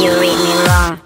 you read me wrong.